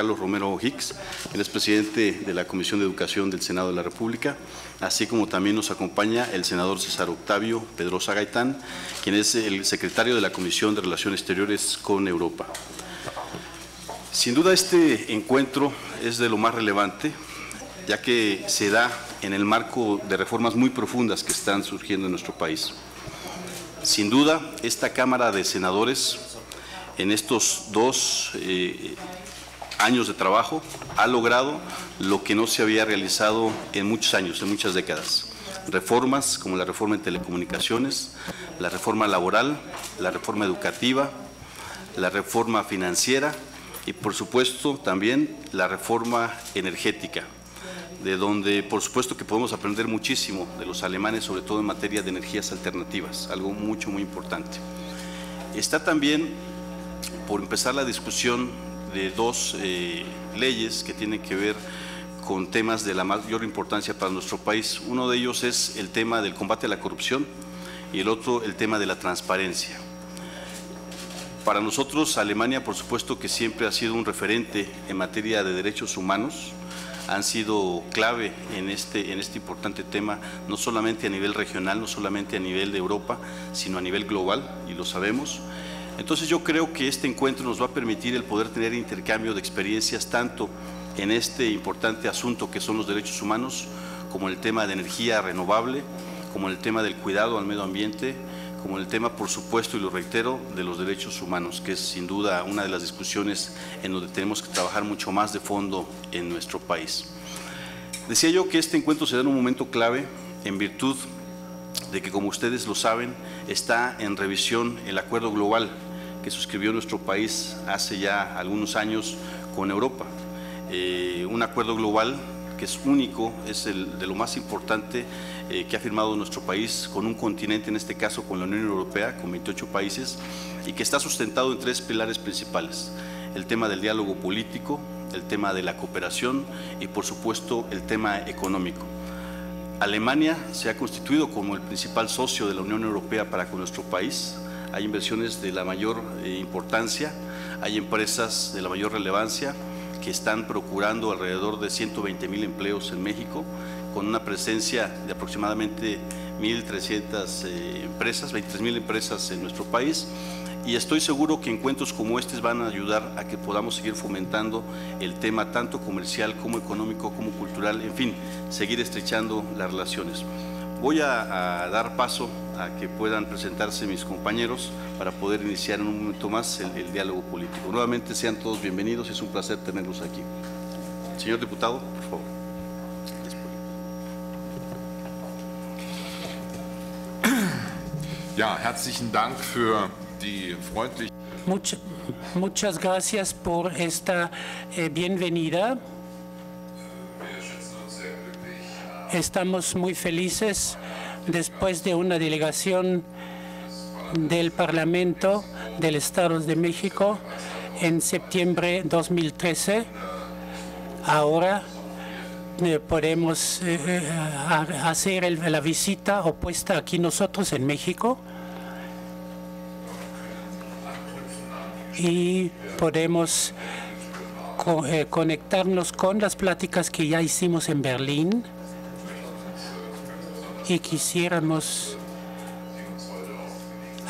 Carlos Romero Hicks, él es presidente de la Comisión de Educación del Senado de la República, así como también nos acompaña el senador César Octavio Pedrosa Gaitán, quien es el secretario de la Comisión de Relaciones Exteriores con Europa. Sin duda este encuentro es de lo más relevante, ya que se da en el marco de reformas muy profundas que están surgiendo en nuestro país. Sin duda, esta Cámara de Senadores en estos dos eh, años de trabajo ha logrado lo que no se había realizado en muchos años, en muchas décadas. Reformas como la reforma en telecomunicaciones, la reforma laboral, la reforma educativa, la reforma financiera y por supuesto también la reforma energética, de donde por supuesto que podemos aprender muchísimo de los alemanes, sobre todo en materia de energías alternativas, algo mucho, muy importante. Está también por empezar la discusión de dos eh, leyes que tienen que ver con temas de la mayor importancia para nuestro país. Uno de ellos es el tema del combate a la corrupción y el otro el tema de la transparencia. Para nosotros, Alemania, por supuesto que siempre ha sido un referente en materia de derechos humanos, han sido clave en este, en este importante tema, no solamente a nivel regional, no solamente a nivel de Europa, sino a nivel global, y lo sabemos. Entonces yo creo que este encuentro nos va a permitir el poder tener intercambio de experiencias tanto en este importante asunto que son los derechos humanos, como el tema de energía renovable, como el tema del cuidado al medio ambiente, como el tema, por supuesto, y lo reitero, de los derechos humanos, que es sin duda una de las discusiones en donde tenemos que trabajar mucho más de fondo en nuestro país. Decía yo que este encuentro se en un momento clave en virtud de que, como ustedes lo saben, está en revisión el acuerdo global que suscribió nuestro país hace ya algunos años con Europa. Eh, un acuerdo global que es único, es el de lo más importante eh, que ha firmado nuestro país con un continente, en este caso con la Unión Europea, con 28 países, y que está sustentado en tres pilares principales. El tema del diálogo político, el tema de la cooperación y por supuesto el tema económico. Alemania se ha constituido como el principal socio de la Unión Europea para con nuestro país. Hay inversiones de la mayor eh, importancia, hay empresas de la mayor relevancia, que están procurando alrededor de 120 mil empleos en México, con una presencia de aproximadamente 1.300 eh, empresas, 23 mil empresas en nuestro país. Y estoy seguro que encuentros como estos van a ayudar a que podamos seguir fomentando el tema tanto comercial como económico como cultural, en fin, seguir estrechando las relaciones. Voy a, dar paso a que puedan presentarse mis compañeros para poder iniciar en un momento más el, diálogo político. Nuevamente sean todos bienvenidos, es un placer tenerlos aquí. Señor diputado, por favor. Ja, herzlichen Dank für freundliche. muchas gracias por esta eh, bienvenida. Estamos muy felices después de una delegación del Parlamento del Estado de México en septiembre 2013. Ahora eh, podemos eh, eh, hacer la visita opuesta aquí nosotros en México y podemos conectarnos con las pláticas que ya hicimos en Berlín y quisiéramos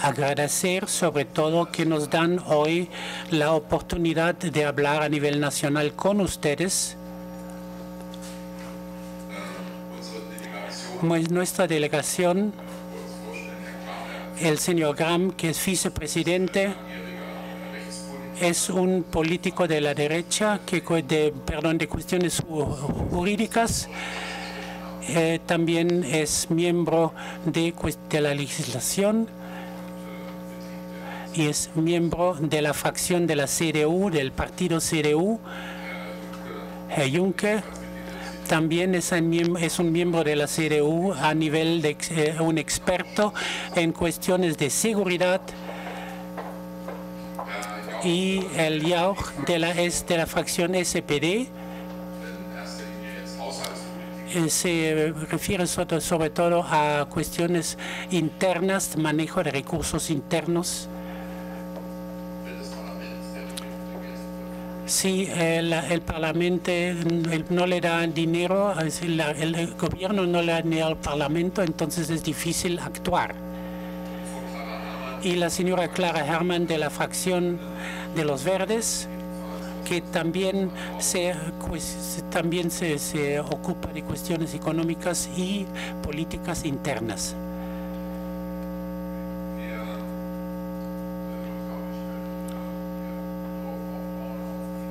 agradecer sobre todo que nos dan hoy la oportunidad de hablar a nivel nacional con ustedes. Nuestra delegación, el señor Graham, que es vicepresidente, es un político de la derecha que de, perdón, de cuestiones jurídicas eh, también es miembro de, la legislación y es miembro de la fracción de la CDU, del partido CDU. Herr Juncker también es un, miembro de la CDU a nivel de eh, un experto en cuestiones de seguridad y el Jauch de la, de la fracción SPD eh, se refiere sobre, todo a cuestiones internas, manejo de recursos internos. si el, el Parlamento el- no le da dinero, la- el gobierno no le da dinero al Parlamento, entonces es difícil actuar. Y la señora Clara Herman de la fracción de los Verdes, que también se, pues, ocupa de cuestiones económicas y políticas internas.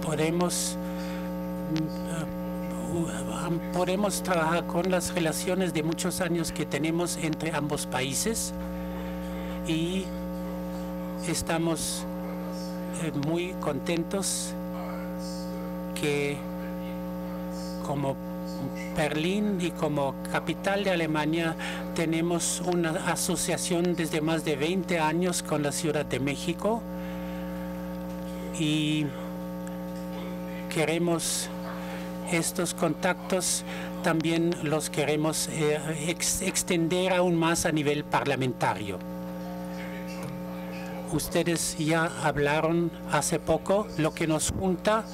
Podemos, mm, uh, podemos trabajar con las relaciones de muchos años que tenemos entre ambos países y estamos eh, muy contentos que como Berlín y como capital de Alemania tenemos una asociación desde más de 20 años con la Ciudad de México y queremos estos contactos también los queremos eh, ex- extender aún más a nivel parlamentario. Ustedes ya hablaron hace poco, lo que nos junta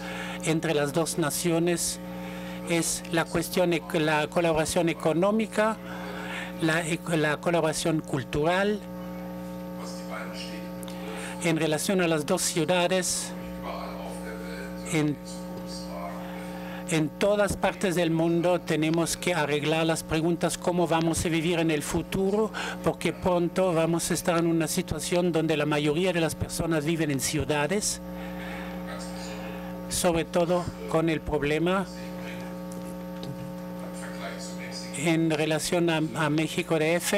entre las dos naciones es la cuestión, ec- la colaboración económica, la, la colaboración cultural. En relación a las dos ciudades, en en todas partes del mundo tenemos que arreglar las preguntas cómo vamos a vivir en el futuro, porque pronto vamos a estar en una situación donde la mayoría de las personas viven en ciudades, sobre todo con el problema en relación a, a México DF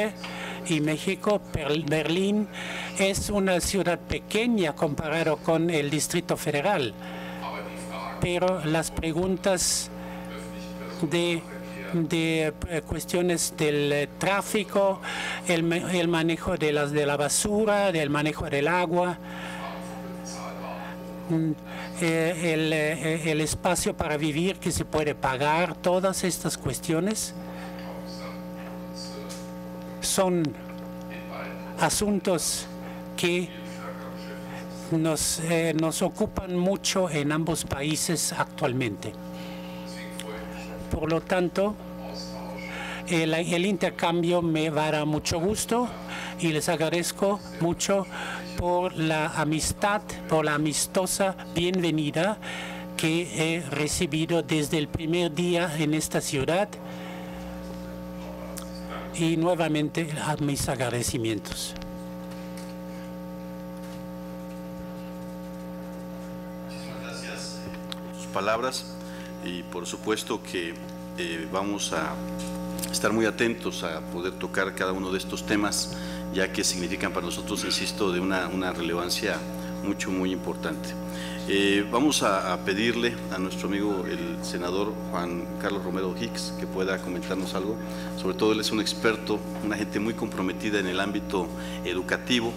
y México, Berlín. Es una ciudad pequeña comparado con el Distrito Federal pero las preguntas de, de, eh, cuestiones del eh, tráfico, el, el manejo de, las, de la basura, del manejo del agua, mm, eh, el, el espacio para vivir que se puede pagar, todas estas cuestiones son asuntos que nos, eh, nos ocupan mucho en ambos países actualmente. Por lo tanto, el, el intercambio me va a dar mucho gusto y les agradezco mucho por la amistad, por la amistosa bienvenida que he recibido desde el primer día en esta ciudad y nuevamente a mis agradecimientos. sus palabras y por supuesto que eh, vamos a estar muy atentos a poder tocar cada uno de estos temas, ya que significan para nosotros, insisto, de una, una relevancia mucho, muy importante. Eh, vamos a, a pedirle a nuestro amigo el senador Juan Carlos Romero Hicks que pueda comentarnos algo. Sobre todo él es un experto, una gente muy comprometida en el ámbito educativo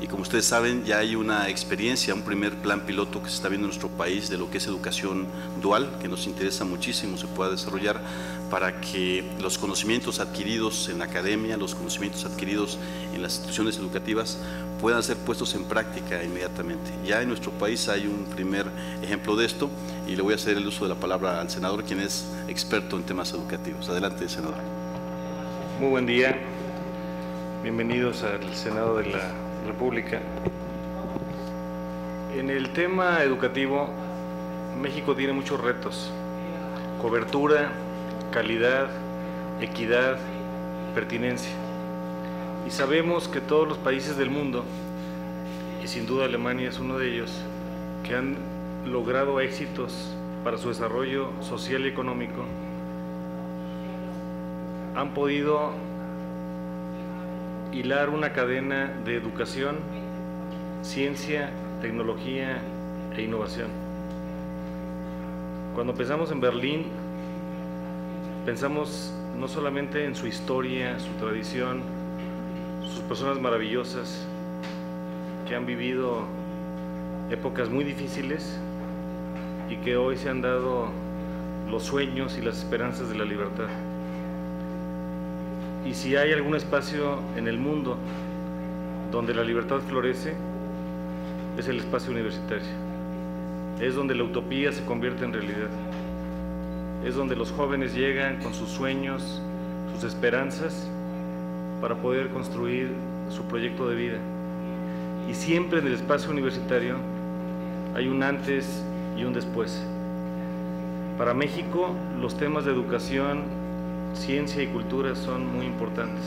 y como ustedes saben ya hay una experiencia, un primer plan piloto que se está viendo en nuestro país de lo que es educación dual, que nos interesa muchísimo se pueda desarrollar para que los conocimientos adquiridos en la academia, los conocimientos adquiridos en las instituciones educativas puedan ser puestos en práctica inmediatamente. Ya en nuestro país hay un primer ejemplo de esto y le voy a hacer el uso de la palabra al senador, quien es experto en temas educativos. Adelante, senador. Muy buen día. Bienvenidos al Senado de la República. En el tema educativo, México tiene muchos retos. Cobertura, calidad, equidad, pertinencia. Y sabemos que todos los países del mundo, y sin duda Alemania es uno de ellos, que han logrado éxitos para su desarrollo social y económico, han podido hilar una cadena de educación, ciencia, tecnología e innovación. Cuando pensamos en Berlín, pensamos no solamente en su historia, su tradición, sus personas maravillosas que han vivido épocas muy difíciles y que hoy se han dado los sueños y las esperanzas de la libertad. Y si hay algún espacio en el mundo donde la libertad florece, es el espacio universitario. es donde la utopía se convierte en realidad. Es donde los jóvenes llegan con sus sueños, sus esperanzas, para poder construir su proyecto de vida. Y siempre en el espacio universitario hay un antes y un después. Para México los temas de educación, ciencia y cultura son muy importantes.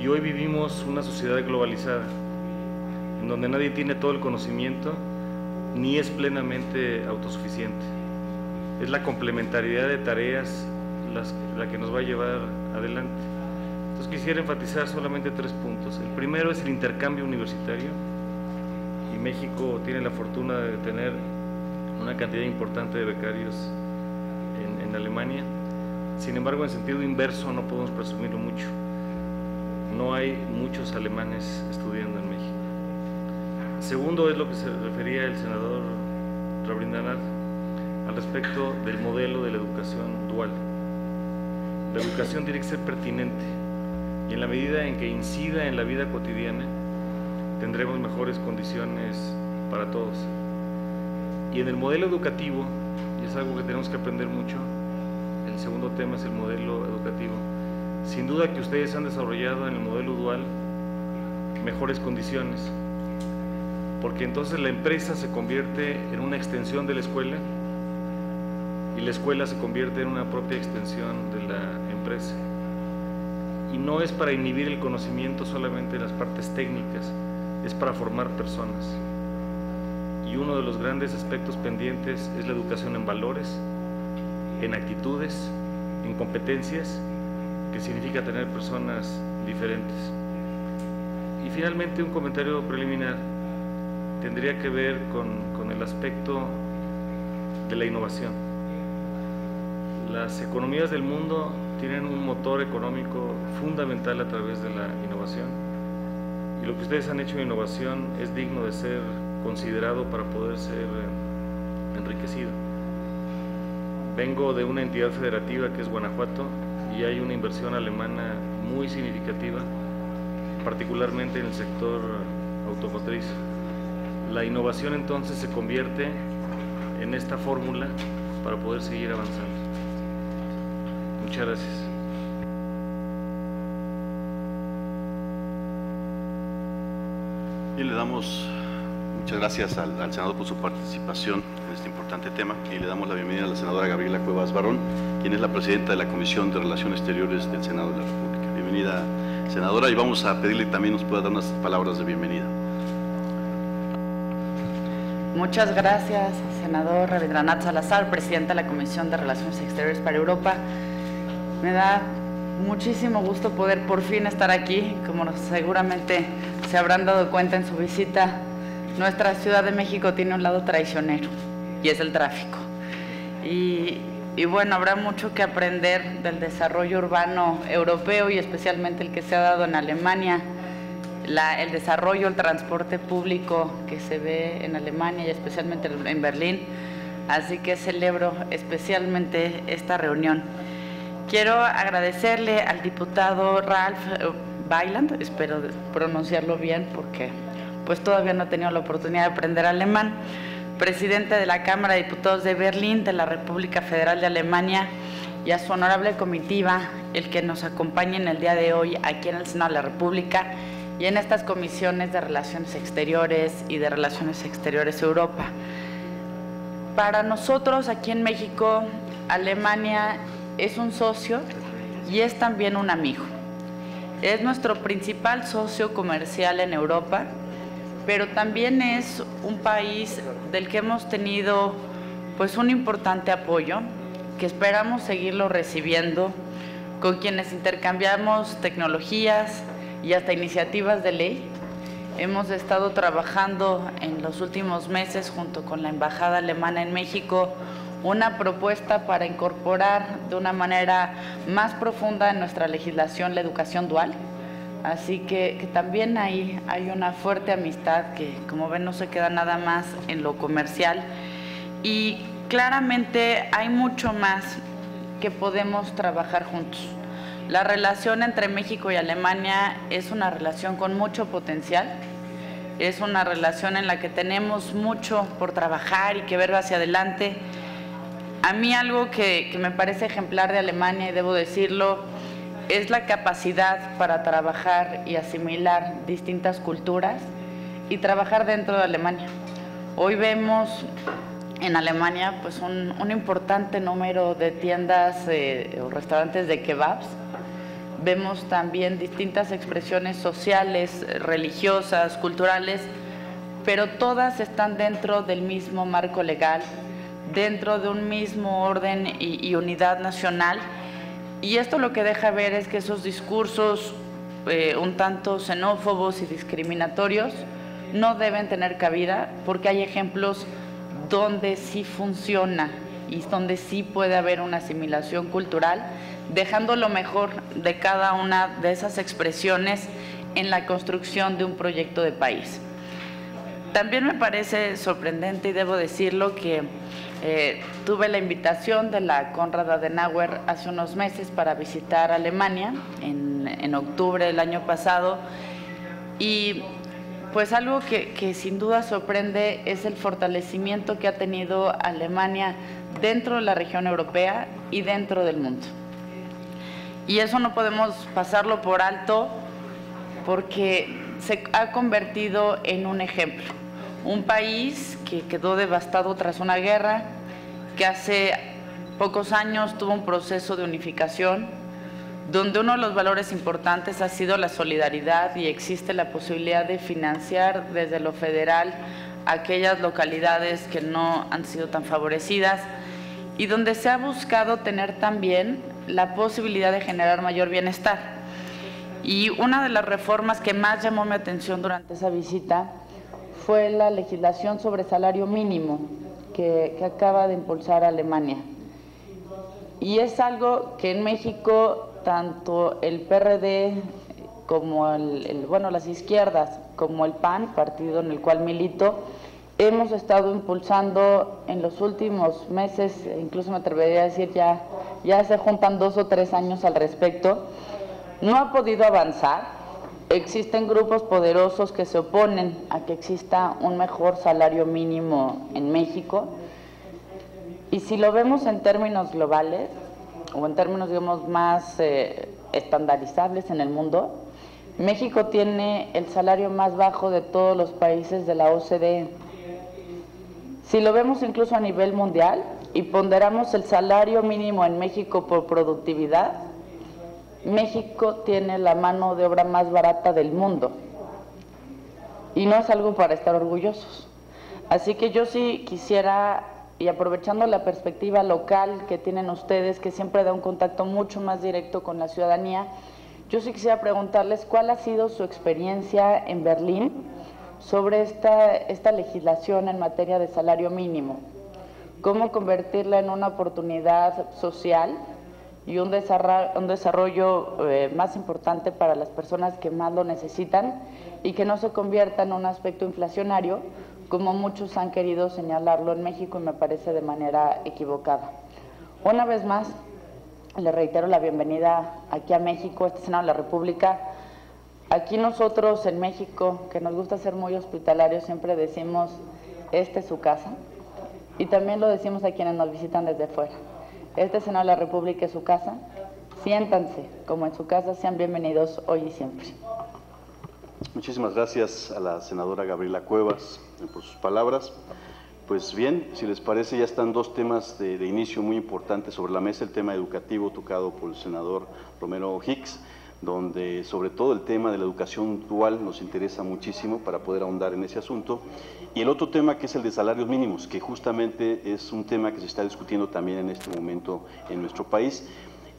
Y hoy vivimos una sociedad globalizada, en donde nadie tiene todo el conocimiento ni es plenamente autosuficiente. Es la complementariedad de tareas la que nos va a llevar adelante. Entonces quisiera enfatizar solamente tres puntos. El primero es el intercambio universitario y México tiene la fortuna de tener una cantidad importante de becarios en, en Alemania. Sin embargo, en sentido inverso no podemos presumirlo mucho. No hay muchos alemanes estudiando en México. Segundo es lo que se refería el senador Rabrindranath al respecto del modelo de la educación dual. La educación tiene que ser pertinente y en la medida en que incida en la vida cotidiana tendremos mejores condiciones para todos. Y en el modelo educativo, y es algo que tenemos que aprender mucho, segundo tema es el modelo educativo. Sin duda que ustedes han desarrollado en el modelo dual mejores condiciones, porque entonces la empresa se convierte en una extensión de la escuela y la escuela se convierte en una propia extensión de la empresa. Y no es para inhibir el conocimiento solamente en las partes técnicas, es para formar personas. Y uno de los grandes aspectos pendientes es la educación en valores, en actitudes, en competencias, que significa tener personas diferentes. Y finalmente un comentario preliminar tendría que ver con, con el aspecto de la innovación. Las economías del mundo tienen un motor económico fundamental a través de la innovación y lo que ustedes han hecho en innovación es digno de ser considerado para poder ser eh, enriquecido. Vengo de una entidad federativa que es Guanajuato y hay una inversión alemana muy significativa, particularmente en el sector automotriz. La innovación entonces se convierte en esta fórmula para poder seguir avanzando. Muchas gracias. Y le damos muchas gracias al, al, senador por su participación en este importante tema y le damos la bienvenida a la senadora Gabriela Cuevas Barrón, quien es la presidenta de la Comisión de Relaciones Exteriores del Senado de la República. Bienvenida, senadora, y vamos a pedirle que también nos pueda dar unas palabras de bienvenida. Muchas gracias, senador Rabindranath Salazar, presidente de la Comisión de Relaciones Exteriores para Europa. Me da muchísimo gusto poder por fin estar aquí, como seguramente se habrán dado cuenta en su visita. Nuestra Ciudad de México tiene un lado traicionero y es el tráfico. Y, bueno, habrá mucho que aprender del desarrollo urbano europeo y especialmente el que se ha dado en Alemania. El desarrollo, el transporte público que se ve en Alemania y especialmente en Berlín. Así que celebro especialmente esta reunión. Quiero agradecerle al diputado Ralph Weiland, espero pronunciarlo bien porque pues todavía no he tenido la oportunidad de aprender alemán, presidente de la Cámara de Diputados de Berlín, de la República Federal de Alemania, y a su honorable comitiva, el que nos acompañe en el día de hoy aquí en el Senado de la República y en estas comisiones de Relaciones Exteriores y de Relaciones Exteriores Europa. Para nosotros aquí en México, Alemania es un socio y es también un amigo. Es nuestro principal socio comercial en Europa, pero también es un país del que hemos tenido pues un importante apoyo, que esperamos seguirlo recibiendo, con quienes intercambiamos tecnologías y hasta iniciativas de ley. Hemos estado trabajando en los últimos meses junto con la Embajada Alemana en México una propuesta para incorporar de una manera más profunda en nuestra legislación la educación dual. Así que, también ahí hay una fuerte amistad que, como ven, no se queda nada más en lo comercial. Y claramente hay mucho más que podemos trabajar juntos. La relación entre México y Alemania es una relación con mucho potencial. Es una relación en la que tenemos mucho por trabajar y que ver hacia adelante. A mí algo que me parece ejemplar de Alemania, y debo decirlo, es la capacidad para trabajar y asimilar distintas culturas y trabajar dentro de Alemania. Hoy vemos en Alemania pues un, importante número de tiendas eh, o restaurantes de kebabs. Vemos también distintas expresiones sociales, religiosas, culturales, pero todas están dentro del mismo marco legal, dentro de un mismo orden y unidad nacional. Y esto lo que deja ver es que esos discursos eh, un tanto xenófobos y discriminatorios no deben tener cabida porque hay ejemplos donde sí funciona y donde sí puede haber una asimilación cultural, dejando lo mejor de cada una de esas expresiones en la construcción de un proyecto de país. También me parece sorprendente, y debo decirlo, que eh, tuve la invitación de la Konrad Adenauer hace unos meses para visitar Alemania, en, octubre del año pasado, y pues algo que, sin duda sorprende es el fortalecimiento que ha tenido Alemania dentro de la región europea y dentro del mundo. Y eso no podemos pasarlo por alto porque se ha convertido en un ejemplo. Un país que quedó devastado tras una guerra, que hace pocos años tuvo un proceso de unificación, donde uno de los valores importantes ha sido la solidaridad y existe la posibilidad de financiar desde lo federal aquellas localidades que no han sido tan favorecidas y donde se ha buscado tener también la posibilidad de generar mayor bienestar. Y una de las reformas que más llamó mi atención durante esa visita fue la legislación sobre salario mínimo que, acaba de impulsar Alemania. Y es algo que en México tanto el PRD como el, el, bueno, las izquierdas, como el PAN, partido en el cual milito, hemos estado impulsando en los últimos meses, incluso me atrevería a decir ya, ya se juntan dos o tres años al respecto, no ha podido avanzar. Existen grupos poderosos que se oponen a que exista un mejor salario mínimo en México. Y si lo vemos en términos globales, o en términos, digamos, más eh, estandarizables en el mundo, México tiene el salario más bajo de todos los países de la OCDE. Si lo vemos incluso a nivel mundial y ponderamos el salario mínimo en México por productividad, México tiene la mano de obra más barata del mundo. Y no es algo para estar orgullosos. Así que yo sí quisiera y aprovechando la perspectiva local que tienen ustedes, que siempre da un contacto mucho más directo con la ciudadanía, yo sí quisiera preguntarles cuál ha sido su experiencia en Berlín sobre esta, esta legislación en materia de salario mínimo, cómo convertirla en una oportunidad social y un desarrollo, un desarrollo eh, más importante para las personas que más lo necesitan y que no se convierta en un aspecto inflacionario, como muchos han querido señalarlo en México y me parece de manera equivocada. Una vez más, le reitero la bienvenida aquí a México, este Senado de la República. Aquí nosotros en México, que nos gusta ser muy hospitalarios, siempre decimos, esta es su casa. Y también lo decimos a quienes nos visitan desde fuera. Este Senado de la República es su casa. Siéntanse como en su casa, sean bienvenidos hoy y siempre. Muchísimas gracias a la senadora Gabriela Cuevas por sus palabras. Pues bien, si les parece, ya están dos temas de, de, inicio muy importantes sobre la mesa. El tema educativo tocado por el senador Romero Hicks, donde sobre todo el tema de la educación dual nos interesa muchísimo para poder ahondar en ese asunto. Y el otro tema que es el de salarios mínimos, que justamente es un tema que se está discutiendo también en este momento en nuestro país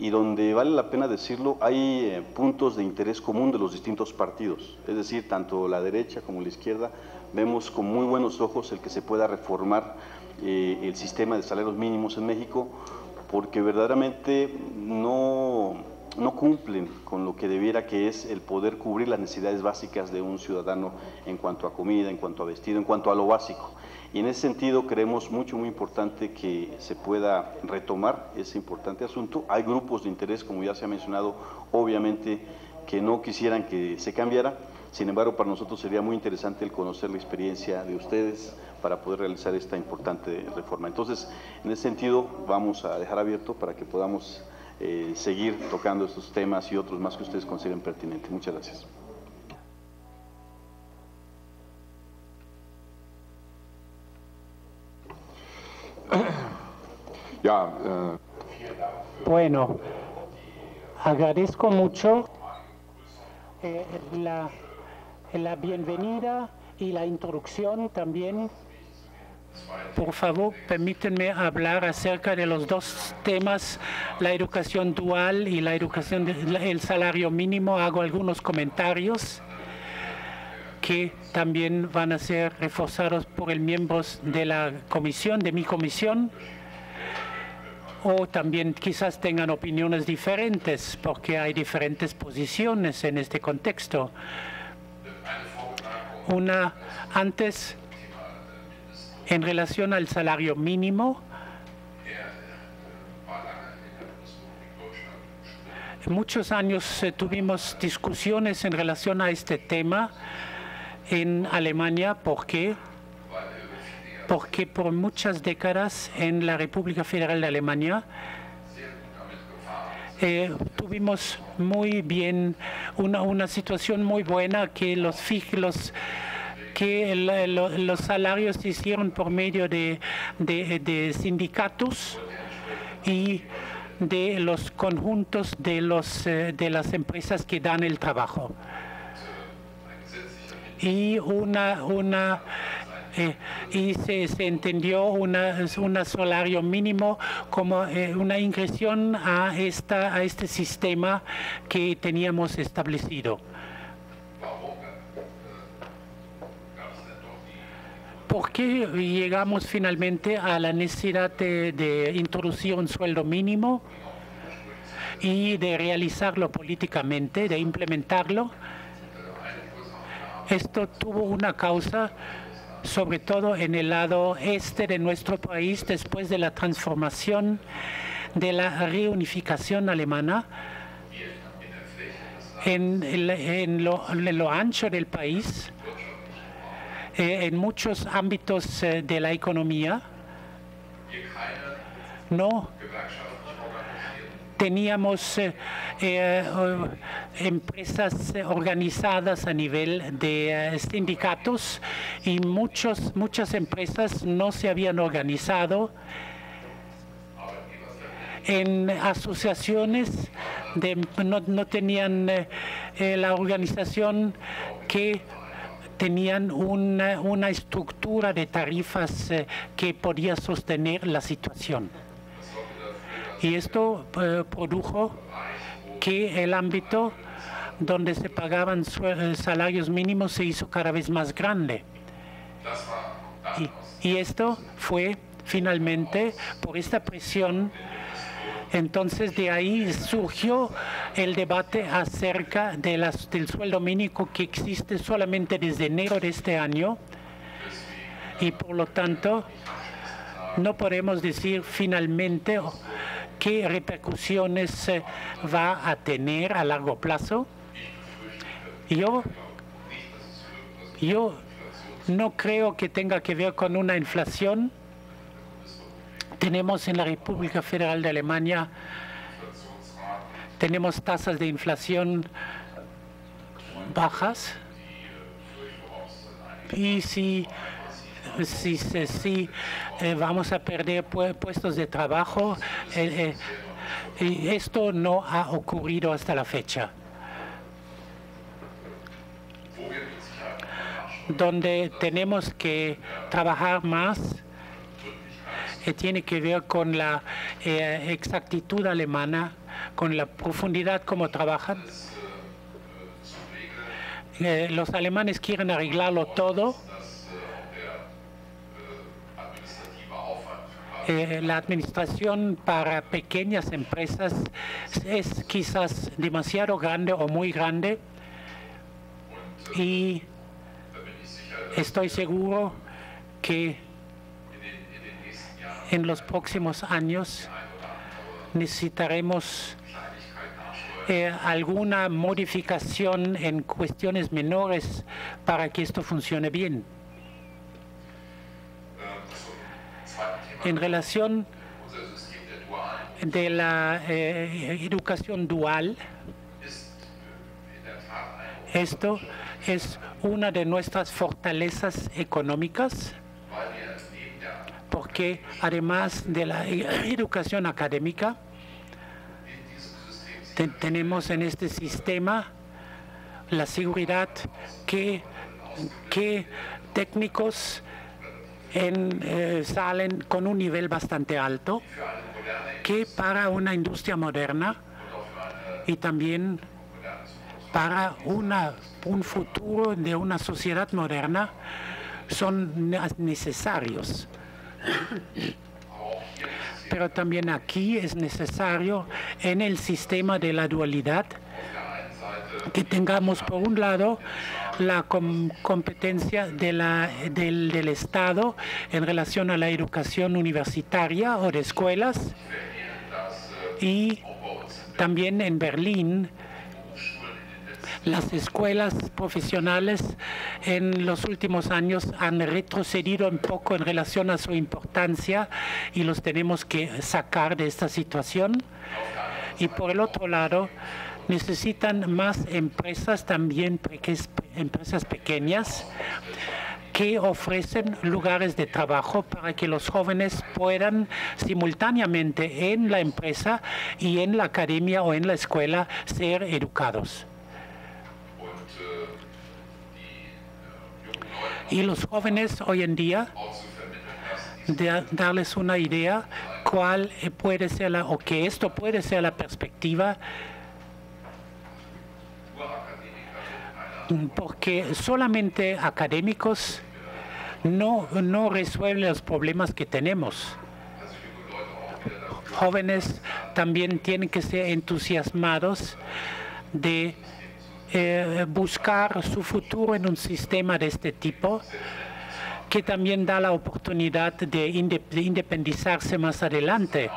y donde vale la pena decirlo, hay eh, puntos de interés común de los distintos partidos, es decir, tanto la derecha como la izquierda, vemos con muy buenos ojos el que se pueda reformar eh, el sistema de salarios mínimos en México, porque verdaderamente no, no cumplen con lo que debiera que es el poder cubrir las necesidades básicas de un ciudadano en cuanto a comida, en cuanto a vestido, en cuanto a lo básico. Y en ese sentido creemos mucho, muy importante que se pueda retomar ese importante asunto. Hay grupos de interés, como ya se ha mencionado, obviamente que no quisieran que se cambiara, Sin embargo, para nosotros sería muy interesante el conocer la experiencia de ustedes para poder realizar esta importante reforma. Entonces, en ese sentido, vamos a dejar abierto para que podamos eh, seguir tocando estos temas y otros más que ustedes consideren pertinentes. Muchas gracias. Ja, äh, Bueno, agradezco mucho eh, la, la bienvenida y la introducción también. Por favor, permítanme hablar acerca de los dos temas, la educación dual y la educación del salario mínimo. Hago algunos comentarios que también van a ser reforzados por el miembros de la comisión, de mi comisión o también quizás tengan opiniones diferentes porque hay diferentes posiciones en este contexto. Una antes en relación al salario mínimo. Muchos años eh, tuvimos discusiones en relación a este tema en Alemania. ¿Por qué? porque por muchas décadas en la República Federal de Alemania eh, tuvimos muy bien una, una, situación muy buena que los los que los salarios se hicieron por medio de, de, sindicatos y de los conjuntos de los eh, de las empresas que dan el trabajo y una una eh, y se, se entendió una, un salario mínimo como eh, una ingresión a, esta, a este sistema que teníamos establecido. ¿Por qué llegamos finalmente a la necesidad de, introducir un sueldo mínimo y de realizarlo políticamente, de implementarlo? Esto tuvo una causa sobre todo en el lado este de nuestro país después de la transformación de la reunificación alemana en lo, ancho del país, en muchos ámbitos eh, de la economía. No teníamos eh, eh, empresas organizadas a nivel de sindicatos y muchos, muchas empresas no se habían organizado en asociaciones, no, no, tenían la organización que tenían una, una estructura de tarifas que podía sostener la situación. Y esto eh, produjo que el ámbito donde se pagaban eh, salarios mínimos se hizo cada vez más grande. Y, y esto fue finalmente por esta presión entonces de ahí surgió el debate acerca del sueldo mínimo que existe solamente desde enero de este año y por lo tanto no podemos decir finalmente qué repercusiones eh, va a tener a largo plazo. Yo, yo no creo que tenga que ver con una inflación. Tenemos en la República Federal de Alemania, tenemos tasas de inflación bajas. Y si si, si, vamos a perder puestos de trabajo. Eh, eh, esto no ha ocurrido hasta la fecha. Donde tenemos que trabajar más tiene que ver con la exactitud alemana, con la profundidad como trabajan. los alemanes quieren arreglarlo todo Eh, la administración para pequeñas empresas es quizás demasiado grande o muy grande y estoy seguro que en los próximos años necesitaremos eh, alguna modificación en cuestiones menores para que esto funcione bien. En relación de la eh, educación dual, esto es una de nuestras fortalezas económicas porque además de la educación académica, tenemos en este sistema la seguridad que, que técnicos eh, salen con un nivel bastante alto, que para una industria moderna y también para un futuro de una sociedad moderna son necesarios. Pero también aquí es necesario en el sistema de la dualidad que tengamos por un lado la competencia del, del, Estado en relación a la educación universitaria o de escuelas y también en Berlín las escuelas profesionales en los últimos años han retrocedido un poco en relación a su importancia y los tenemos que sacar de esta situación. Y por el otro lado, necesitan más empresas también, empresas pequeñas, que ofrecen lugares de trabajo para que los jóvenes puedan simultáneamente en la empresa y en la academia o en la escuela ser educados. Y los jóvenes hoy en día darles una idea cuál puede ser la, o que esto puede ser la perspectiva porque solamente académicos no, no resuelven los problemas que tenemos. Jóvenes también tienen que ser entusiasmados de eh, buscar su futuro en un sistema de este tipo que también da la oportunidad de, independizarse más adelante.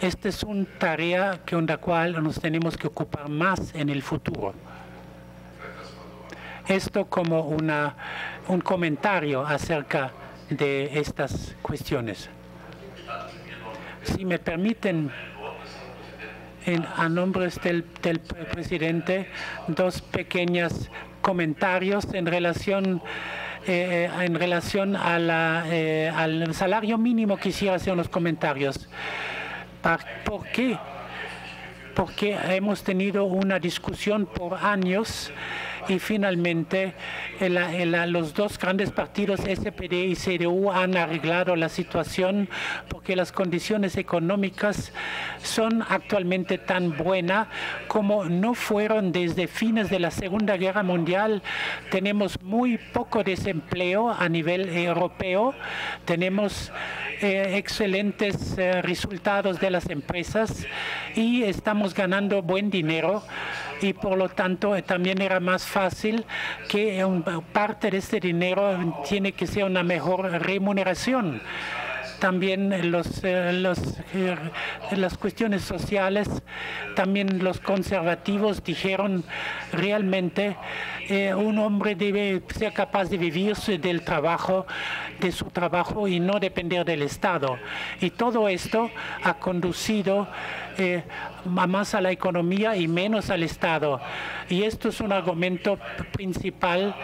Esta es una tarea con la cual nos tenemos que ocupar más en el futuro. Esto como una, un comentario acerca de estas cuestiones. Si me permiten en, a nombre del, presidente dos pequeños comentarios en relación eh, en relación a la, eh, al salario mínimo quisiera hacer unos comentarios. ¿Por qué? Porque hemos tenido una discusión por años y finalmente los dos grandes partidos, SPD y CDU, han arreglado la situación porque las condiciones económicas son actualmente tan buenas como no fueron desde fines de la Segunda Guerra Mundial. Tenemos muy poco desempleo a nivel europeo. Tenemos eh, excelentes eh, resultados de las empresas y estamos ganando buen dinero y por lo tanto eh, también era más fácil que parte de este dinero tiene que ser una mejor remuneración también los, eh, eh, las cuestiones sociales, también los conservativos dijeron realmente eh, un hombre debe ser capaz de vivir del trabajo, de su trabajo y no depender del Estado. Y todo esto ha conducido más a la economía y menos al Estado. Y esto es un argumento principal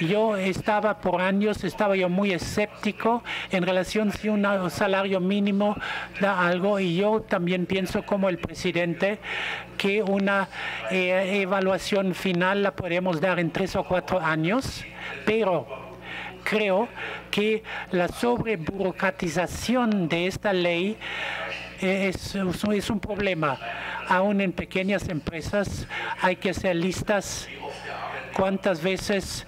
yo estaba por años, estaba yo muy escéptico en relación si un salario mínimo da algo y yo también pienso como el presidente que una eh, evaluación final la podemos dar en tres o cuatro años, pero creo que la sobreburocratización de esta ley eh, es, es, un problema. Aún en pequeñas empresas hay que hacer listas cuántas veces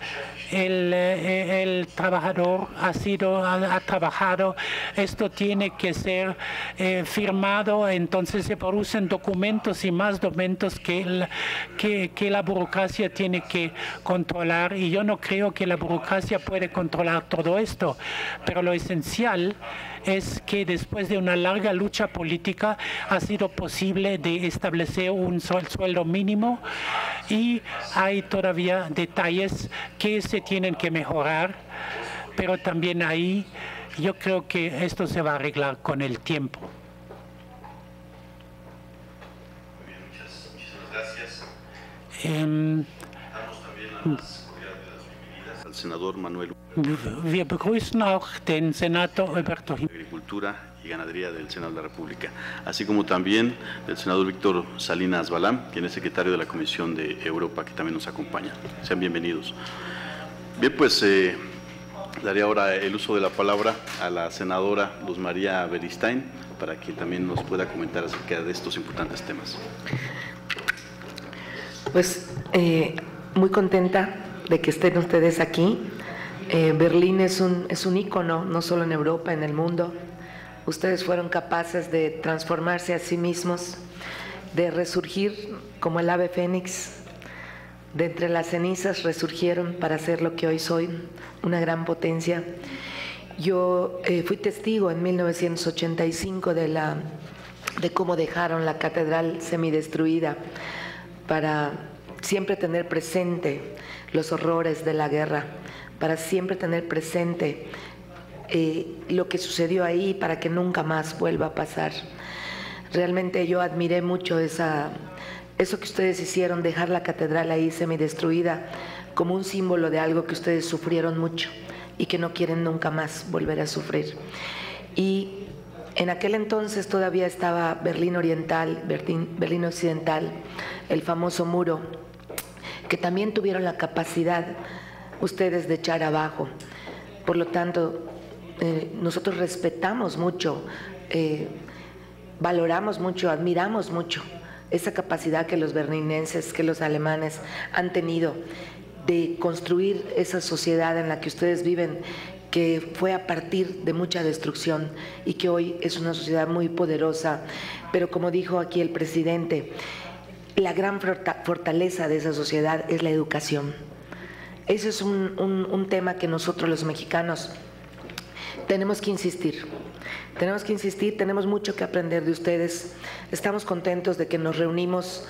el, eh, el trabajador ha sido ha, trabajado esto tiene que ser eh, firmado entonces se producen documentos y más documentos que que, que la burocracia tiene que controlar. Y yo no creo que la burocracia puede controlar todo esto pero lo esencial es que después de una larga lucha política ha sido posible de establecer un sueldo mínimo y hay todavía detalles que se tienen que mejorar, pero también ahí yo creo que esto se va a arreglar con el tiempo. Al senador Manuel Wir begrüßen auch den Senator Alberto Agricultura Ganadería del Senado de la República, así como también del senador Víctor Salinas Balam, quien es secretario de la Comisión de Europa, que también nos acompaña. Sean bienvenidos. Bien, pues eh, daré ahora el uso de la palabra a la senadora Luz María Beristain para que también nos pueda comentar acerca de estos importantes temas. Pues eh, muy contenta de que estén ustedes aquí. Eh, Berlín es un, es un ícono, no solo en Europa, en el mundo. Ustedes fueron capaces de transformarse a sí mismos, de resurgir como el ave fénix. De entre las cenizas resurgieron para ser lo que hoy soy, una gran potencia. Yo eh, fui testigo en 1985 de, la, de cómo dejaron la catedral semidestruida para siempre tener presente los horrores de la guerra, para siempre tener presente eh, lo que sucedió ahí para que nunca más vuelva a pasar. Realmente yo admiré mucho esa, eso que ustedes hicieron, dejar la catedral ahí semidestruida como un símbolo de algo que ustedes sufrieron mucho y que no quieren nunca más volver a sufrir. Y en aquel entonces todavía estaba Berlín Oriental, Berlín, Occidental, el famoso muro, que también tuvieron la capacidad ustedes de echar abajo. Por lo tanto, eh, nosotros respetamos mucho, eh, valoramos mucho, admiramos mucho esa capacidad que los berlinenses, que los alemanes han tenido de construir esa sociedad en la que ustedes viven que fue a partir de mucha destrucción y que hoy es una sociedad muy poderosa. Pero como dijo aquí el presidente, la gran fortaleza de esa sociedad es la educación. Ese es un, un tema que nosotros los mexicanos tenemos que insistir. Tenemos que insistir, tenemos mucho que aprender de ustedes. Estamos contentos de que nos reunimos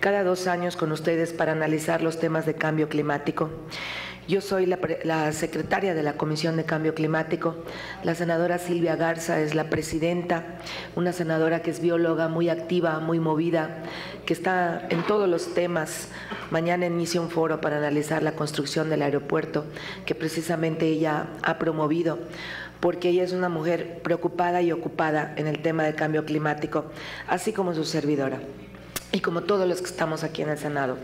cada dos años con ustedes para analizar los temas de cambio climático. Yo soy la, secretaria de la Comisión de Cambio Climático. La senadora Silvia Garza es la presidenta, una senadora que es bióloga muy activa, muy movida, que está en todos los temas. Mañana inicia un foro para analizar la construcción del aeropuerto, que precisamente ella ha promovido porque ella es una mujer preocupada y ocupada en el tema de cambio climático, así como su servidora y como todos los que estamos aquí en el Senado.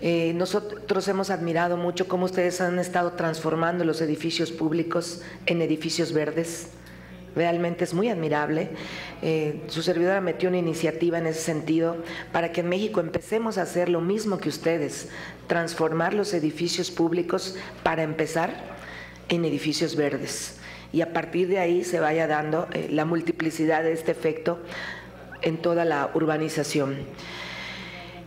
Eh, nosotros hemos admirado mucho cómo ustedes han estado transformando los edificios públicos en edificios verdes. Realmente es muy admirable. Eh, su servidora metió una iniciativa en ese sentido para que en México empecemos a hacer lo mismo que ustedes, transformar los edificios públicos para empezar en edificios verdes. Y a partir de ahí se vaya dando eh, la multiplicidad de este efecto en toda la urbanización.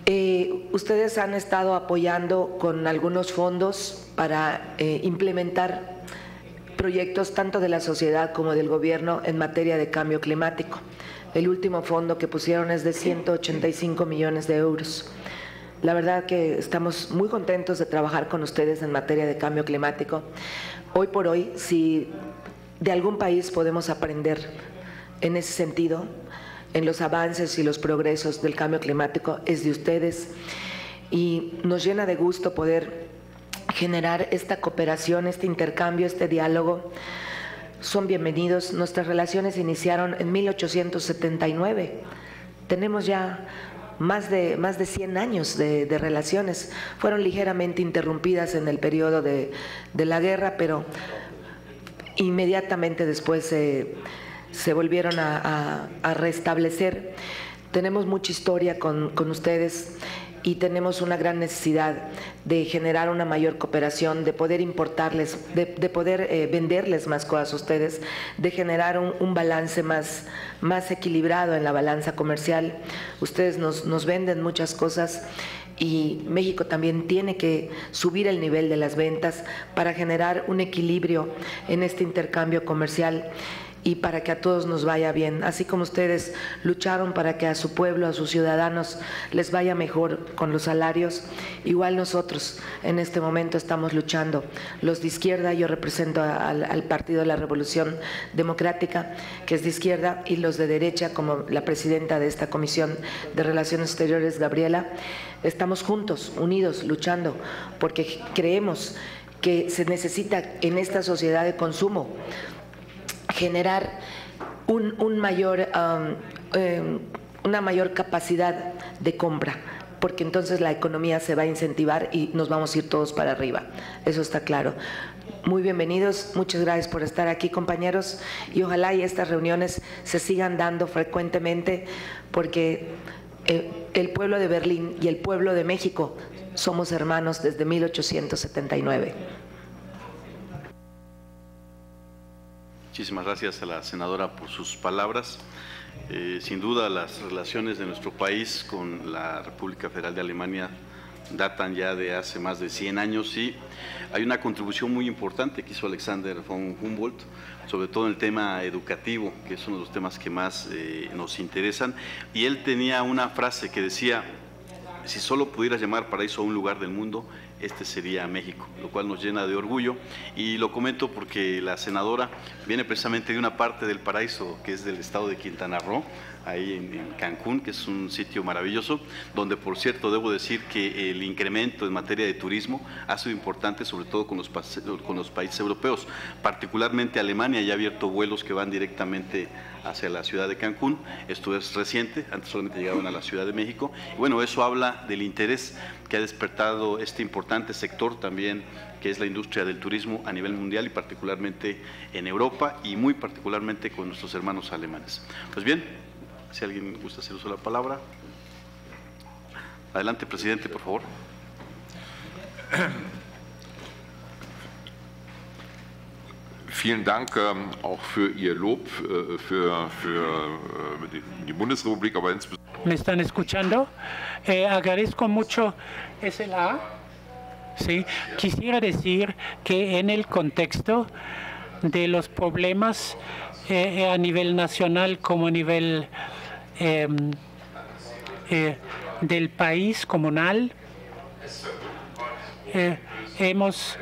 Eh, ustedes han estado apoyando con algunos fondos para eh, implementar proyectos tanto de la sociedad como del gobierno en materia de cambio climático. El último fondo que pusieron es de 185 millones de euros. La verdad que estamos muy contentos de trabajar con ustedes en materia de cambio climático. Hoy por hoy, si de algún país podemos aprender en ese sentido, en los avances y los progresos del cambio climático es de ustedes y nos llena de gusto poder generar esta cooperación, este intercambio, este diálogo. Son bienvenidos. Nuestras relaciones iniciaron en 1879. Tenemos ya más de, más de 100 años de, relaciones. Fueron ligeramente interrumpidas en el periodo de, la guerra, pero inmediatamente después se volvieron a, restablecer. Tenemos mucha historia con, ustedes y tenemos una gran necesidad de generar una mayor cooperación, de poder importarles, de, poder eh, venderles más cosas a ustedes, de generar un, balance más, más equilibrado en la balanza comercial. Ustedes nos, nos venden muchas cosas y México también tiene que subir el nivel de las ventas para generar un equilibrio en este intercambio comercial y para que a todos nos vaya bien. Así como ustedes lucharon para que a su pueblo, a sus ciudadanos les vaya mejor con los salarios, igual nosotros en este momento estamos luchando. Los de izquierda, yo represento al, Partido de la Revolución Democrática, que es de izquierda, y los de derecha, como la presidenta de esta Comisión de Relaciones Exteriores, Gabriela, estamos juntos, unidos, luchando, porque creemos que se necesita en esta sociedad de consumo generar un, mayor, em, una mayor capacidad de compra, porque entonces la economía se va a incentivar y nos vamos a ir todos para arriba. Eso está claro. Muy bienvenidos, muchas gracias por estar aquí compañeros y ojalá y estas reuniones se sigan dando frecuentemente porque eh, el pueblo de Berlín y el pueblo de México somos hermanos desde 1879. Muchísimas gracias a la senadora por sus palabras. Eh, sin duda las relaciones de nuestro país con la República Federal de Alemania datan ya de hace más de 100 años y hay una contribución muy importante que hizo Alexander von Humboldt, sobre todo en el tema educativo, que es uno de los temas que más eh, nos interesan. Y él tenía una frase que decía, si solo pudieras llamar paraíso a un lugar del mundo, este sería México, lo cual nos llena de orgullo. Y lo comento porque la senadora viene precisamente de una parte del paraíso, que es del estado de Quintana Roo, ahí en, Cancún, que es un sitio maravilloso, donde por cierto debo decir que el incremento en materia de turismo ha sido importante, sobre todo con los, con los países europeos, particularmente Alemania ya ha abierto vuelos que van directamente hacia la ciudad de Cancún. Esto es reciente, antes solamente llegaban a la Ciudad de México. Y bueno, eso habla del interés que ha despertado este importante sector también que es la industria del turismo a nivel mundial y particularmente en Europa y muy particularmente con nuestros hermanos alemanes. Pues bien, si alguien gusta hacer uso de la palabra. Adelante, presidente, por favor. Vielen Dank ähm, auch für Ihr Lob äh, für, für äh, die Bundesrepublik, aber insbesondere. ¿Me están escuchando? Eh, agradezco mucho. ¿Es el A? Sí. Quisiera decir que en el contexto de los problemas eh, a nivel nacional como a nivel Em, eh, del país comunal. Eh, hemos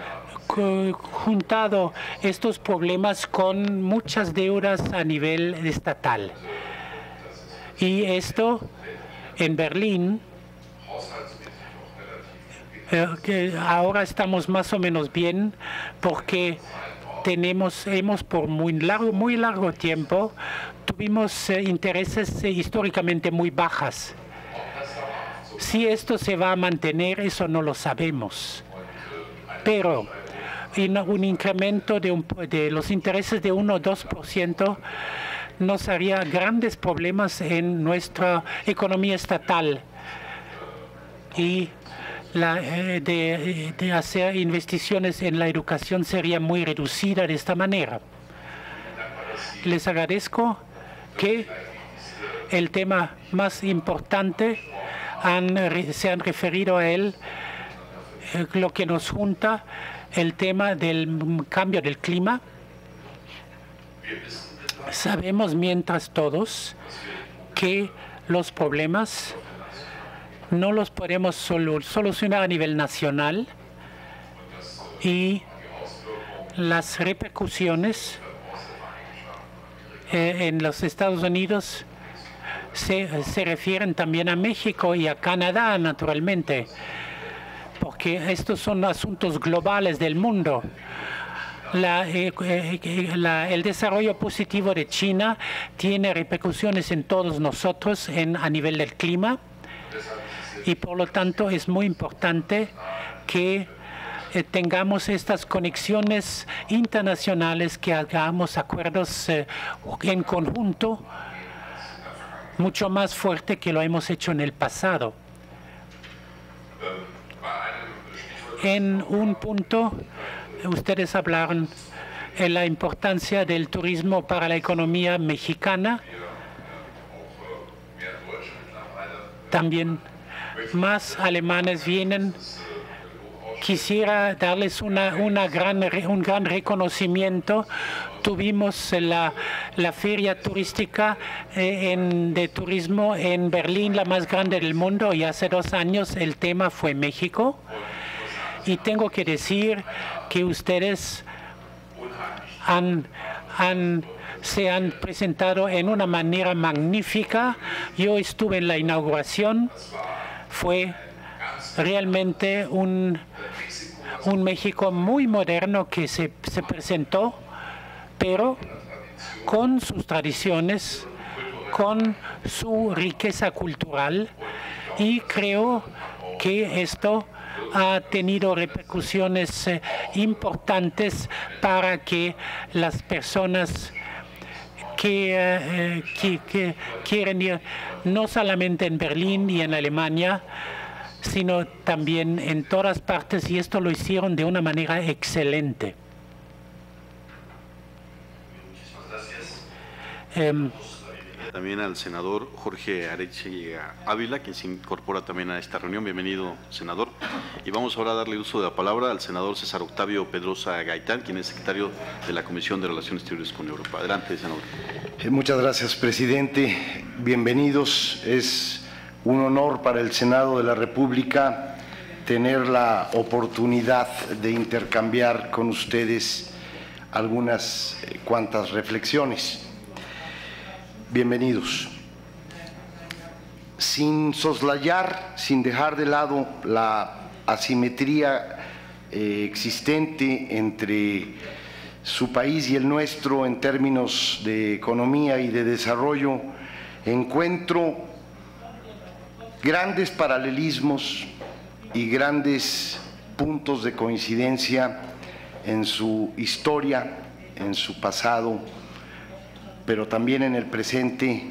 juntado estos problemas con muchas deudas a nivel estatal. Y esto en Berlín, eh, ahora estamos más o menos bien porque tenemos, hemos por muy largo, muy largo tiempo tuvimos eh, intereses eh, históricamente muy bajas. Si esto se va a mantener, eso no lo sabemos. Pero un incremento de, de los intereses de 1 o 2% nos haría grandes problemas en nuestra economía estatal. Y eh, de, de, hacer investigaciones en la educación sería muy reducida de esta manera. Les agradezco que el tema más importante se han referido a él, eh, lo que nos junta, el tema del cambio del clima. Sabemos mientras todos que los problemas no los podemos solucionar a nivel nacional y las repercusiones eh, en los Estados Unidos se, refieren también a México y a Canadá, naturalmente, porque estos son asuntos globales del mundo. Eh, eh, el desarrollo positivo de China tiene repercusiones en todos nosotros en, a nivel del clima y por lo tanto es muy importante que eh, tengamos estas conexiones internacionales, que hagamos acuerdos en conjunto mucho más fuerte que lo hemos hecho en el pasado. En un punto, ustedes hablaron de la importancia del turismo para la economía mexicana. También más alemanes vienen quisiera darles una, gran, un gran reconocimiento tuvimos la, la feria turística eh, de turismo en Berlín, la más grande del mundo, y hace dos años el tema fue México. Y tengo que decir que ustedes han, han se han presentado en una manera magnífica. Yo estuve en la inauguración, fue realmente un, un México muy moderno que se, se presentó, pero con sus tradiciones, con su riqueza cultural y creo que esto ha tenido repercusiones eh, importantes para que las personas que, eh, que, que quieren ir no solamente en Berlín y en Alemania, sino también en todas partes y esto lo hicieron de una manera excelente. Em, También al senador Jorge Areche Ávila, quien se incorpora también a esta reunión. Bienvenido, senador. Y vamos ahora a darle uso de la palabra al senador César Octavio Pedrosa Gaitán, quien es secretario de la Comisión de Relaciones Exteriores con Europa. Adelante, senador. Eh, Muchas gracias, presidente. Bienvenidos. Es un honor para el Senado de la República tener la oportunidad de intercambiar con ustedes algunas eh, cuantas reflexiones. Bienvenidos. Sin soslayar, sin dejar de lado la asimetría eh, existente entre su país y el nuestro en términos de economía y de desarrollo, encuentro grandes paralelismos y grandes puntos de coincidencia en su historia, en su pasado, pero también en el presente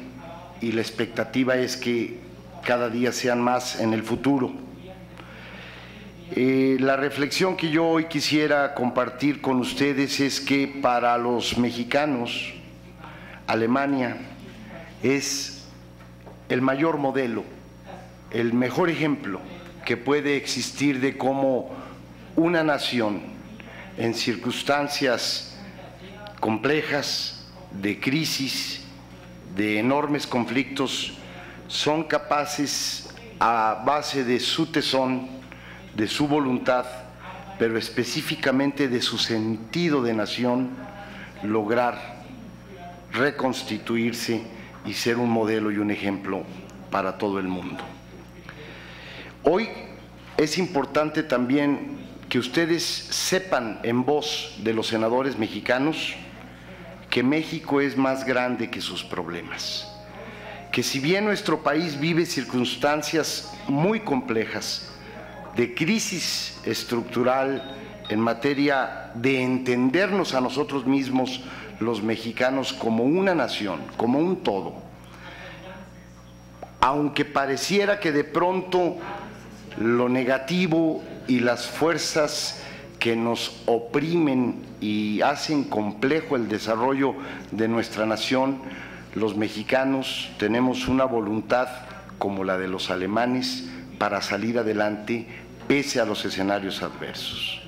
y la expectativa es que cada día sean más en el futuro. Eh, la reflexión que yo hoy quisiera compartir con ustedes es que para los mexicanos, Alemania es el mayor modelo, el mejor ejemplo que puede existir de cómo una nación en circunstancias complejas, de crisis, de enormes conflictos, son capaces a base de su tesón, de su voluntad, pero específicamente de su sentido de nación, lograr reconstituirse y ser un modelo y un ejemplo para todo el mundo. Hoy es importante también que ustedes sepan en voz de los senadores mexicanos que México es más grande que sus problemas, que si bien nuestro país vive circunstancias muy complejas de crisis estructural en materia de entendernos a nosotros mismos los mexicanos como una nación, como un todo, aunque pareciera que de pronto lo negativo y las fuerzas que nos oprimen y hacen complejo el desarrollo de nuestra nación, los mexicanos tenemos una voluntad como la de los alemanes para salir adelante pese a los escenarios adversos.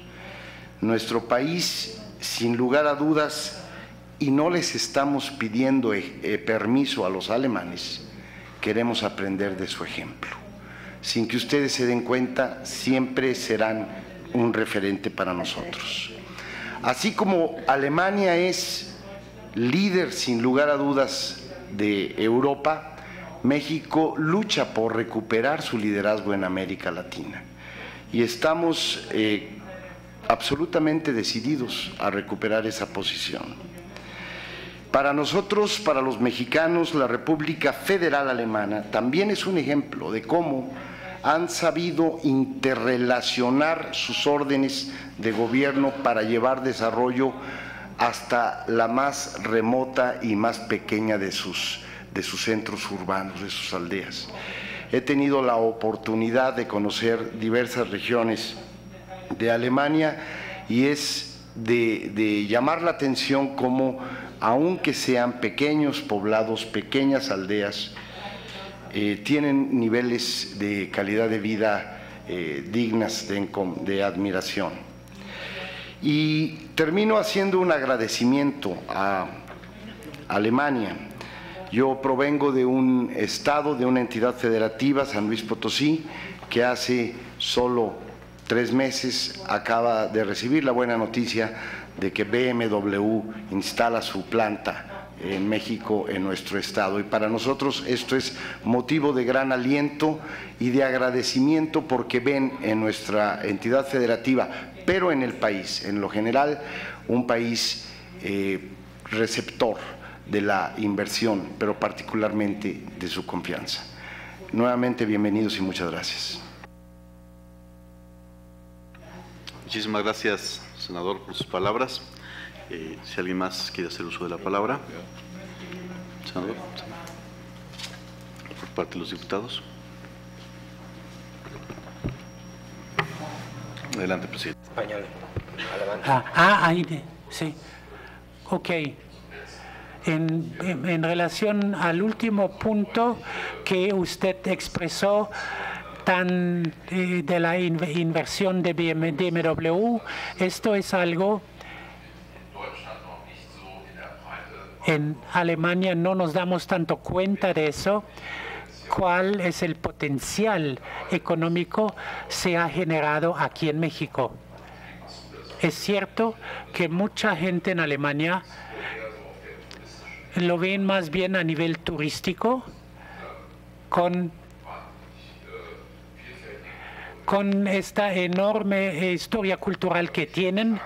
Nuestro país, sin lugar a dudas, y no les estamos pidiendo eh, eh, permiso a los alemanes, queremos aprender de su ejemplo. Sin que ustedes se den cuenta, siempre serán un referente para nosotros. Así como Alemania es líder sin lugar a dudas de Europa, México lucha por recuperar su liderazgo en América Latina. Y estamos eh, absolutamente decididos a recuperar esa posición. Para nosotros, para los mexicanos, la República Federal Alemana también es un ejemplo de cómo han sabido interrelacionar sus órdenes de gobierno para llevar desarrollo hasta la más remota y más pequeña de sus, de sus centros urbanos, de sus aldeas. He tenido la oportunidad de conocer diversas regiones de Alemania y es de, de llamar la atención cómo, aunque sean pequeños poblados, pequeñas aldeas, eh, tienen niveles de calidad de vida eh, dignas de, de admiración. Y termino haciendo un agradecimiento a Alemania. Yo provengo de un estado, de una entidad federativa, San Luis Potosí, que hace solo tres meses acaba de recibir la buena noticia de que BMW instala su planta en México, en nuestro estado. Y para nosotros esto es motivo de gran aliento y de agradecimiento porque ven en nuestra entidad federativa, pero en el país, en lo general, un país eh, receptor de la inversión, pero particularmente de su confianza. Nuevamente, bienvenidos y muchas gracias. Muchísimas gracias, senador, por sus palabras. Eh, si alguien más quiere hacer uso de la palabra. Senador. Por parte de los diputados. Adelante, presidente. Español. Ah, ah, ahí, sí. Ok. En, en, en, relación al último punto que usted expresó tan eh, de la in, inversión de BMW, esto es algo en Alemania no nos damos tanto cuenta de eso, cuál es el potencial económico se ha generado aquí en México. Es cierto que mucha gente en Alemania lo ven más bien a nivel turístico, con, con esta enorme historia cultural que tienen,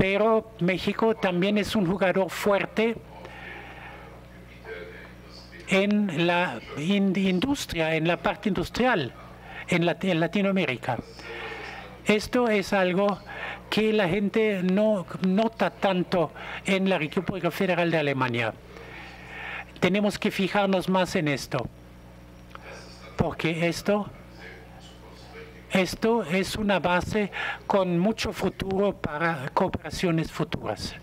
pero México también es un jugador fuerte en la industria, en la parte industrial en, en Latinoamérica. Esto es algo que la gente no nota tanto en la República Federal de Alemania. Tenemos que fijarnos más en esto, porque esto esto es una base con mucho futuro para cooperaciones futuras.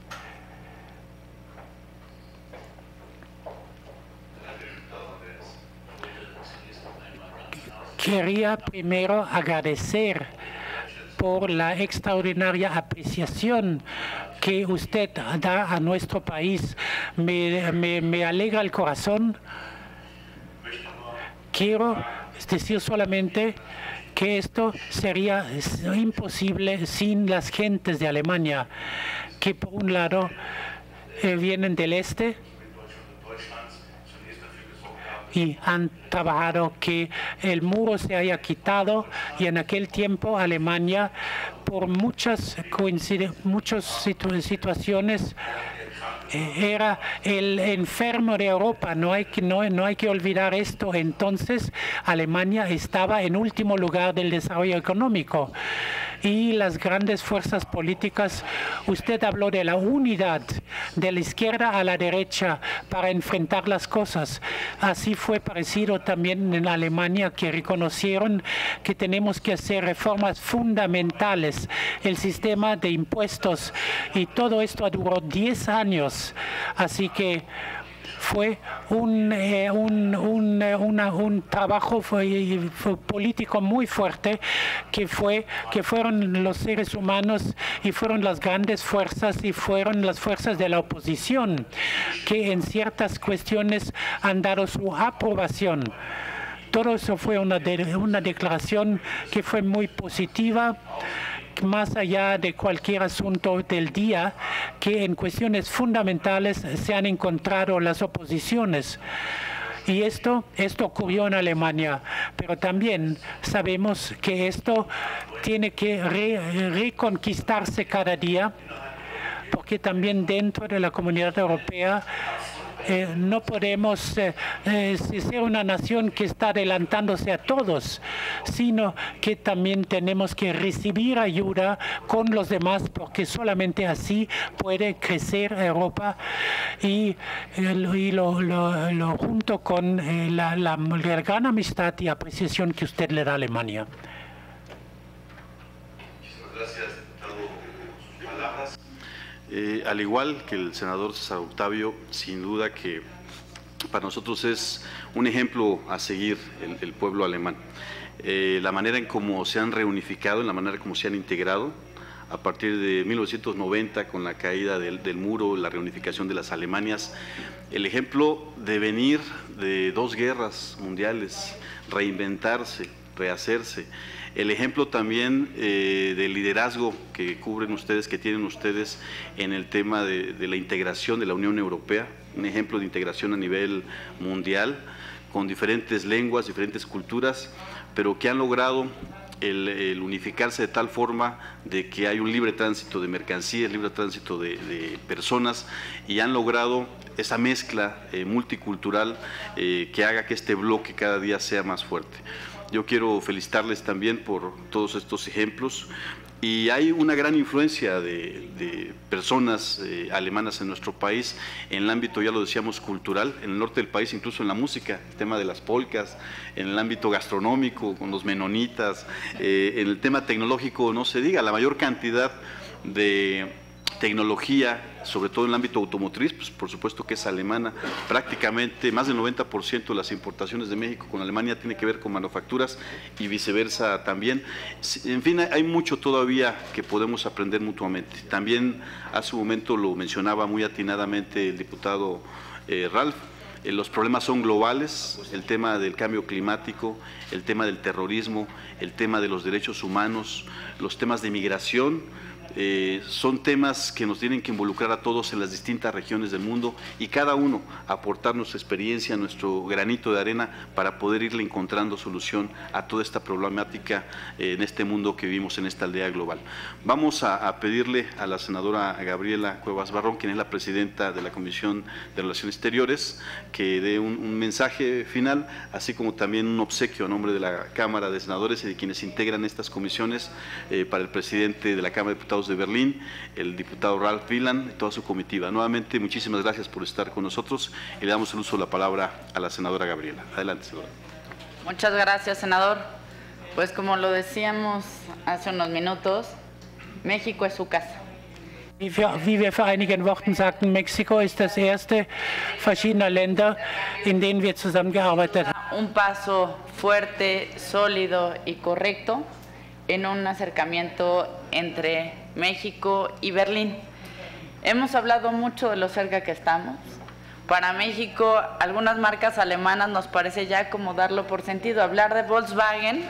Quería primero agradecer por la extraordinaria apreciación que usted da a nuestro país. Me, me, me alegra el corazón. Quiero decir solamente que esto sería imposible sin las gentes de Alemania, que por un lado eh, vienen del este y han trabajado que el muro se haya quitado y en aquel tiempo Alemania por muchas muchas situaciones era el enfermo de Europa, no hay, que, no, hay que olvidar esto. Entonces Alemania estaba en último lugar del desarrollo económico y las grandes fuerzas políticas. Usted habló de la unidad de la izquierda a la derecha para enfrentar las cosas. Así fue parecido también en Alemania que reconocieron que tenemos que hacer reformas fundamentales, el sistema de impuestos y todo esto duró 10 años. Así que fue un, eh, un, un, eh, un trabajo político muy fuerte que, fue, que fueron los seres humanos y fueron las grandes fuerzas y fueron las fuerzas de la oposición que en ciertas cuestiones han dado su aprobación. Todo eso fue una, de, una declaración que fue muy positiva más allá de cualquier asunto del día, que en cuestiones fundamentales se han encontrado las oposiciones. Y esto, esto ocurrió en Alemania, pero también sabemos que esto tiene que reconquistarse cada día, porque también dentro de la comunidad europea eh, no podemos eh, eh, ser una nación que está adelantándose a todos, sino que también tenemos que recibir ayuda con los demás, porque solamente así puede crecer Europa y, y lo, junto con la, la gran amistad y apreciación que usted le da a Alemania. Eh, al igual que el senador César Octavio, sin duda que para nosotros es un ejemplo a seguir el, pueblo alemán. Eh, la manera en cómo se han reunificado, en la manera en cómo se han integrado a partir de 1990 con la caída del, del muro, la reunificación de las Alemanias, el ejemplo de venir de dos guerras mundiales, reinventarse, rehacerse, el ejemplo también eh, del liderazgo que cubren ustedes, que tienen ustedes en el tema de, la integración de la Unión Europea, un ejemplo de integración a nivel mundial, con diferentes lenguas, diferentes culturas, pero que han logrado el, unificarse de tal forma de que hay un libre tránsito de mercancías, libre tránsito de, de personas y han logrado esa mezcla eh, multicultural eh, que haga que este bloque cada día sea más fuerte. Yo quiero felicitarles también por todos estos ejemplos. Y hay una gran influencia de, personas eh, alemanas en nuestro país en el ámbito, ya lo decíamos, cultural, en el norte del país, incluso en la música, el tema de las polcas, en el ámbito gastronómico, con los menonitas, eh, en el tema tecnológico, no se diga, la mayor cantidad de tecnología, sobre todo en el ámbito automotriz, pues por supuesto que es alemana. Prácticamente más del 90% de las importaciones de México con Alemania tiene que ver con manufacturas y viceversa también. En fin, hay mucho todavía que podemos aprender mutuamente. También hace un momento lo mencionaba muy atinadamente el diputado eh, Ralph. Eh, los problemas son globales, el tema del cambio climático, el tema del terrorismo, el tema de los derechos humanos, los temas de migración, eh, son temas que nos tienen que involucrar a todos en las distintas regiones del mundo y cada uno aportar nuestra experiencia, nuestro granito de arena para poder irle encontrando solución a toda esta problemática eh, en este mundo que vivimos en esta aldea global. Vamos a, pedirle a la senadora Gabriela Cuevas Barrón, quien es la presidenta de la Comisión de Relaciones Exteriores, que dé un, un mensaje final, así como también un obsequio a nombre de la Cámara de Senadores y de quienes integran estas comisiones eh, para el presidente de la Cámara de Diputados de Berlín, el diputado Ralph Wieland y toda su comitiva. Nuevamente, muchísimas gracias por estar con nosotros y le damos el uso de la palabra a la senadora Gabriela. Adelante, senadora. Muchas gracias, senador. Pues como lo decíamos hace unos minutos, México es su casa. Wie wir, wie wir vor einigen Wochen sagten, Mexiko ist das erste verschiedener Länder, in denen wir zusammengearbeitet haben. Un paso fuerte, sólido y correcto en un acercamiento entre México y Berlín. Hemos hablado mucho de lo cerca que estamos. Para México, algunas marcas alemanas nos parece ya como darlo por sentido. Hablar de Volkswagen,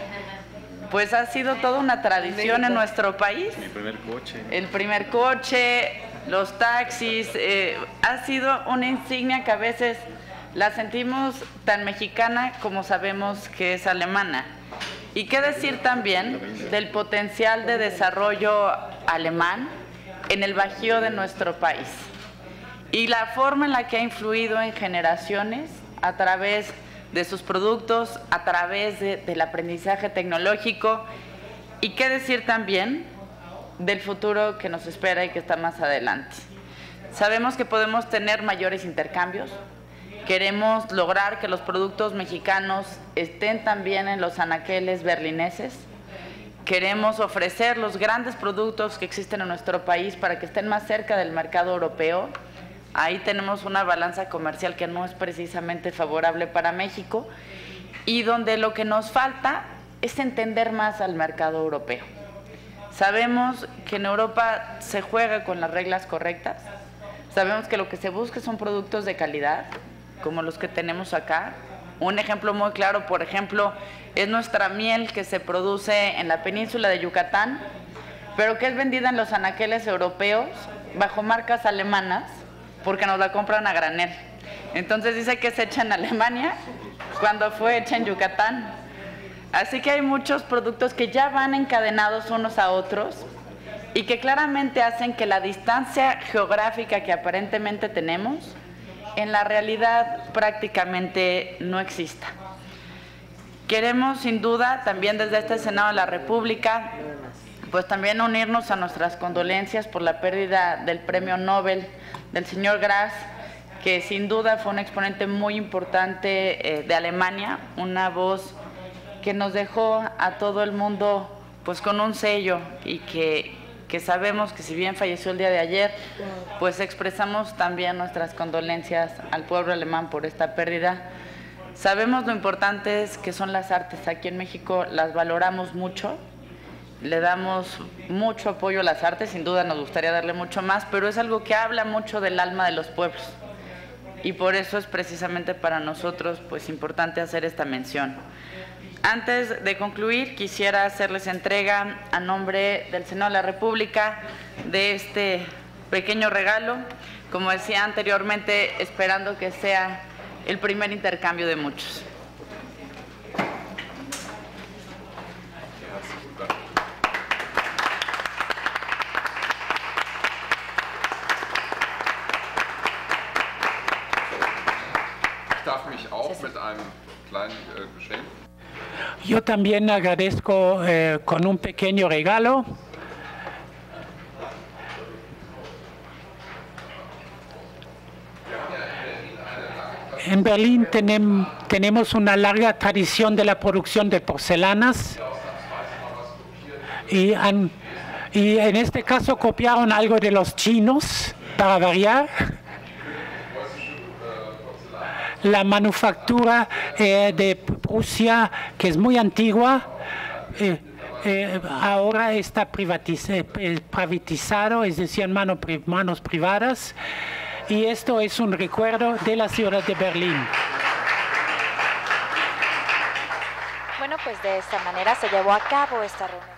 pues ha sido toda una tradición en nuestro país. El primer coche. El primer coche, los taxis, eh, ha sido una insignia que a veces la sentimos tan mexicana como sabemos que es alemana. Y qué decir también del potencial de desarrollo alemán en el bajío de nuestro país y la forma en la que ha influido en generaciones a través de sus productos, a través de, del aprendizaje tecnológico y qué decir también del futuro que nos espera y que está más adelante. Sabemos que podemos tener mayores intercambios, Queremos lograr que los productos mexicanos estén también en los anaqueles berlineses. Queremos ofrecer los grandes productos que existen en nuestro país para que estén más cerca del mercado europeo. Ahí tenemos una balanza comercial que no es precisamente favorable para México y donde lo que nos falta es entender más al mercado europeo. Sabemos que en Europa se juega con las reglas correctas. Sabemos que lo que se busca son productos de calidad, como los que tenemos acá. Un ejemplo muy claro, por ejemplo, es nuestra miel que se produce en la península de Yucatán, pero que es vendida en los anaqueles europeos bajo marcas alemanas porque nos la compran a granel. Entonces dice que es hecha en Alemania cuando fue hecha en Yucatán. Así que hay muchos productos que ya van encadenados unos a otros y que claramente hacen que la distancia geográfica que aparentemente tenemos en la realidad prácticamente no exista. Queremos sin duda también desde este Senado de la República pues también unirnos a nuestras condolencias por la pérdida del premio Nobel del señor Grass, que sin duda fue un exponente muy importante eh, de Alemania, una voz que nos dejó a todo el mundo pues con un sello y que, que sabemos que si bien falleció el día de ayer, pues expresamos también nuestras condolencias al pueblo alemán por esta pérdida. Sabemos lo importantes que son las artes aquí en México, las valoramos mucho le damos mucho apoyo a las artes, sin duda nos gustaría darle mucho más, pero es algo que habla mucho del alma de los pueblos. Y por eso es precisamente para nosotros pues importante hacer esta mención. Antes de concluir, quisiera hacerles entrega a nombre del Senado de la República de este pequeño regalo, como decía anteriormente, esperando que sea el primer intercambio de muchos. Yo también agradezco eh, con un pequeño regalo. En Berlín tenem- tenemos una larga tradición de la producción de porcelanas y, han- y en este caso copiaron algo de los chinos para variar la manufactura eh, de Prusia, que es muy antigua, eh, eh, ahora está privatiz- privatizado, es decir, en manos privadas, y esto es un recuerdo de la ciudad de Berlín. Bueno, pues de esta manera se llevó a cabo esta reunión.